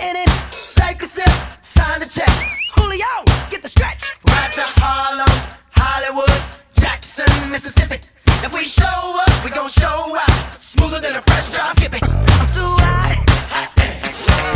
In it. Take a sip, sign the check. Julio, get the stretch. Right to Harlem, Hollywood, Jackson, Mississippi. If we show up, we gon' show out. Smoother than a fresh drop skipping. I'm too hot.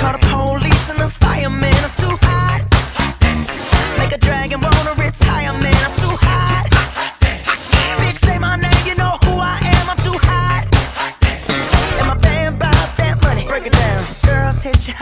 Call the police and the fireman. I'm too hot. Make a dragon